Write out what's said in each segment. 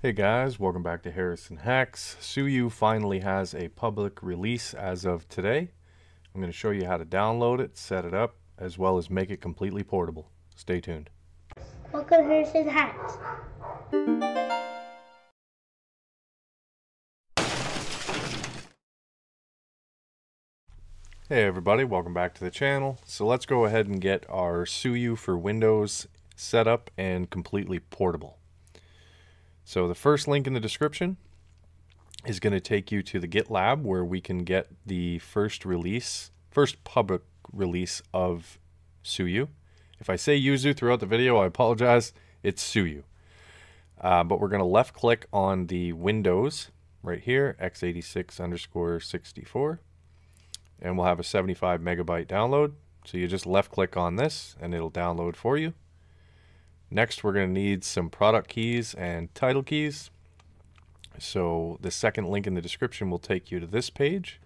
Hey guys, welcome back to Harrison Hacks. Suyu finally has a public release as of today. I'm going to show you how to download it, set it up, as well as make it completely portable. Stay tuned. Welcome to Harrison Hacks. Hey everybody, welcome back to the channel. So let's go ahead and get our Suyu for Windows set up and completely portable. So the first link in the description is going to take you to the GitLab where we can get the first release, first public release of Suyu. If I say Yuzu throughout the video, I apologize. It's Suyu. Uh, but we're going to left click on the Windows right here, x86 underscore 64 and we'll have a 75 megabyte download. So you just left click on this and it'll download for you. Next, we're going to need some product keys and title keys. So the second link in the description will take you to this page.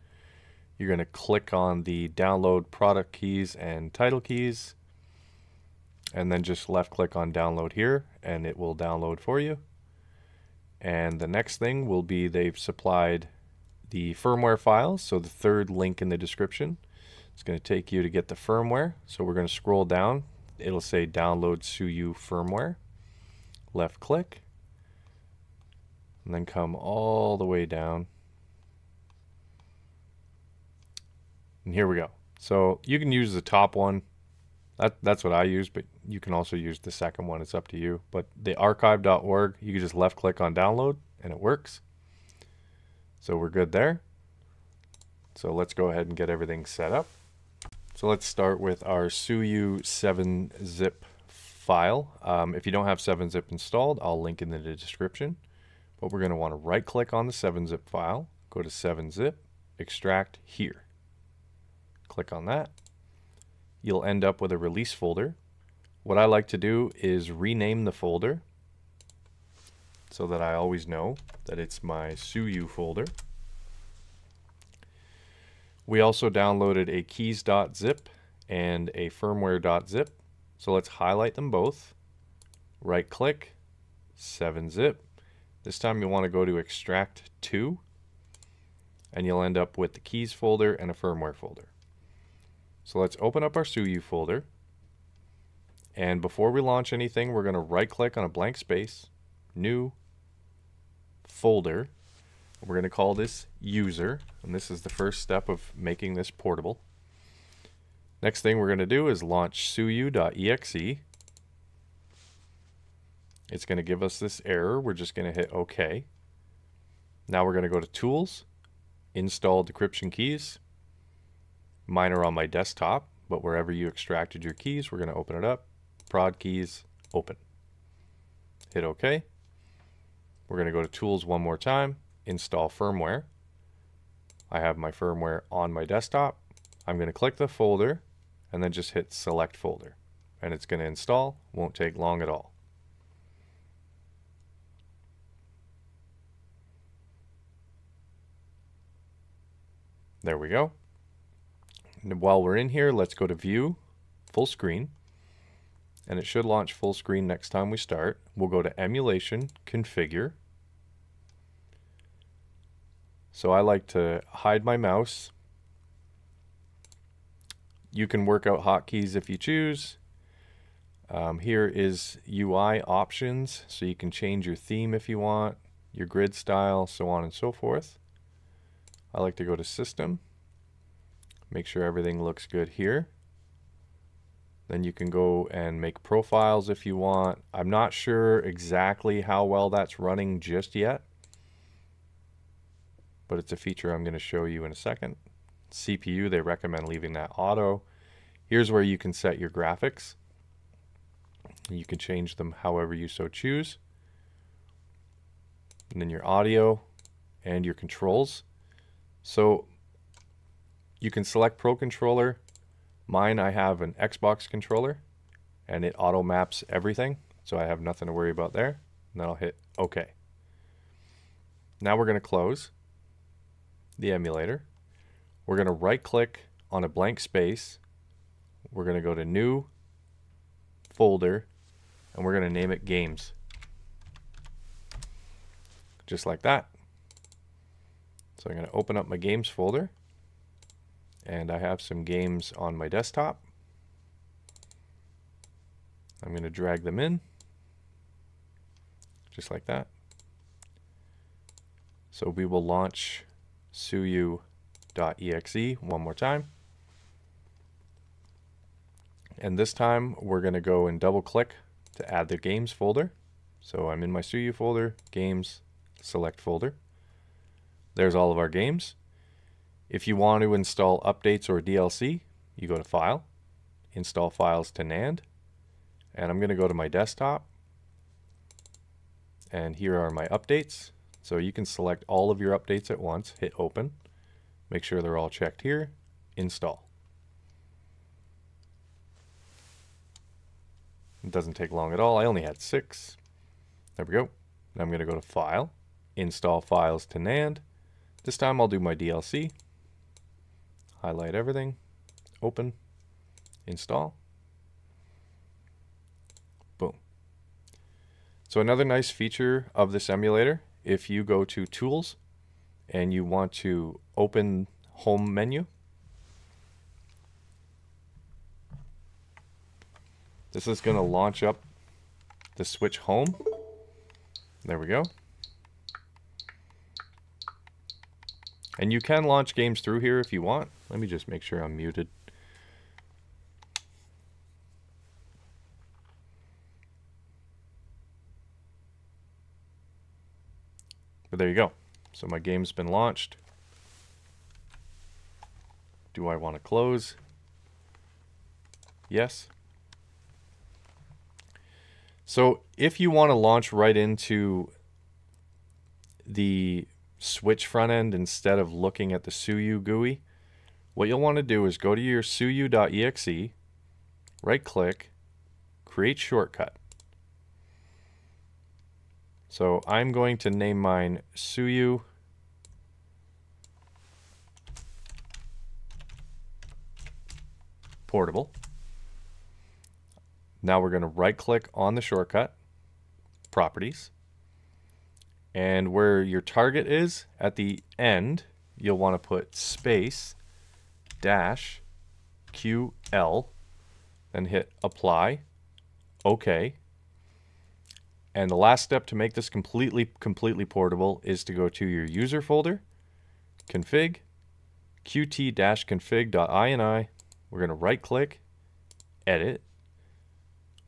You're going to click on the download product keys and title keys and then just left click on download here and it will download for you. And the next thing will be they've supplied the firmware files. So the third link in the description is going to take you to get the firmware. So we're going to scroll down. It'll say download Suyu firmware. Left click. And then come all the way down. And here we go. So you can use the top one. That, that's what I use, but you can also use the second one. It's up to you. But the archive.org, you can just left click on download and it works. So we're good there. So let's go ahead and get everything set up. So let's start with our Suyu 7-zip file. Um, if you don't have 7-zip installed, I'll link in the description. But we're going to want to right click on the 7-zip file, go to 7-zip, extract here. Click on that. You'll end up with a release folder. What I like to do is rename the folder so that I always know that it's my Suyu folder. We also downloaded a keys.zip and a firmware.zip. So let's highlight them both. Right click, 7-zip. This time you want to go to extract to and you'll end up with the keys folder and a firmware folder. So let's open up our Suyu folder. And before we launch anything, we're going to right click on a blank space, new, folder. We're going to call this user, and this is the first step of making this portable. Next thing we're going to do is launch suyu.exe. It's going to give us this error. We're just going to hit OK. Now we're going to go to Tools, Install Decryption Keys. Mine are on my desktop, but wherever you extracted your keys, we're going to open it up. Prod keys, open. Hit OK. We're going to go to Tools one more time, Install Firmware. I have my firmware on my desktop. I'm going to click the folder and then just hit Select Folder. And it's going to install. Won't take long at all. There we go. And while we're in here, let's go to View, Full Screen and it should launch full screen next time we start. We'll go to Emulation, Configure, so I like to hide my mouse. You can work out hotkeys if you choose. Um, here is UI options, so you can change your theme if you want, your grid style, so on and so forth. I like to go to System, make sure everything looks good here. Then you can go and make profiles if you want. I'm not sure exactly how well that's running just yet but it's a feature I'm going to show you in a second. CPU, they recommend leaving that auto. Here's where you can set your graphics. You can change them however you so choose. And then your audio and your controls. So you can select Pro Controller. Mine, I have an Xbox controller and it auto maps everything. So I have nothing to worry about there. And then I'll hit OK. Now we're going to close the emulator. We're going to right click on a blank space. We're going to go to new folder and we're going to name it games. just like that. So I'm going to open up my games folder and I have some games on my desktop. I'm going to drag them in just like that. So we will launch suyu.exe one more time. And this time we're going to go and double click to add the games folder. So I'm in my Suyu folder, games, select folder. There's all of our games. If you want to install updates or DLC, you go to File, Install Files to NAND, and I'm going to go to my desktop, and here are my updates. So you can select all of your updates at once, hit Open, make sure they're all checked here, install. It doesn't take long at all. I only had six. There we go. I'm going to go to File, Install Files to NAND. This time I'll do my DLC. Highlight everything. Open. Install. Boom. So another nice feature of this emulator, if you go to Tools and you want to open Home menu, This is going to launch up the switch home. There we go. And you can launch games through here if you want. Let me just make sure I'm muted. But there you go. So my game's been launched. Do I want to close? Yes. So if you want to launch right into the switch front end instead of looking at the Suyu GUI, what you'll want to do is go to your suyu.exe, right click, create shortcut. So I'm going to name mine Suyu portable. Now we're going to right click on the shortcut, properties, and where your target is at the end, you'll want to put space dash QL, then hit apply, OK. And the last step to make this completely, completely portable is to go to your user folder, config, qt-config.ini. We're going to right click, edit,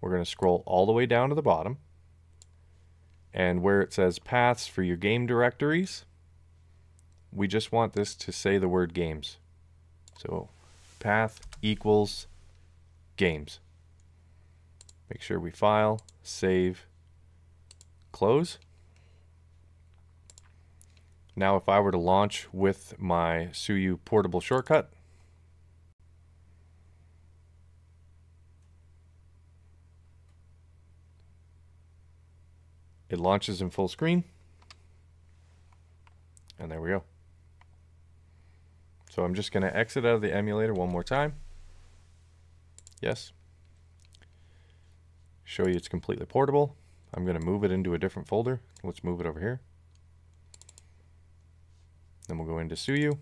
we're going to scroll all the way down to the bottom. And where it says paths for your game directories, we just want this to say the word games. So path equals games. Make sure we file, save, close. Now if I were to launch with my Suyu portable shortcut, It launches in full screen. And there we go. So I'm just going to exit out of the emulator one more time. Yes. Show you it's completely portable. I'm going to move it into a different folder. Let's move it over here. Then we'll go into Suyu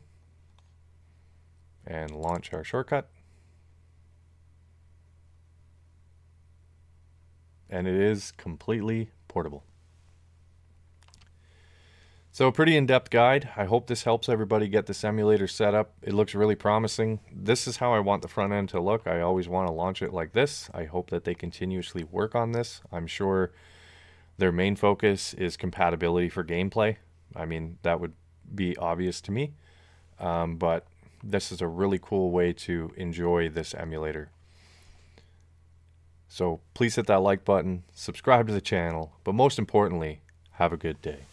and launch our shortcut. And it is completely portable. So a pretty in-depth guide. I hope this helps everybody get this emulator set up. It looks really promising. This is how I want the front end to look. I always want to launch it like this. I hope that they continuously work on this. I'm sure their main focus is compatibility for gameplay. I mean, that would be obvious to me. Um, but this is a really cool way to enjoy this emulator. So please hit that like button, subscribe to the channel, but most importantly, have a good day.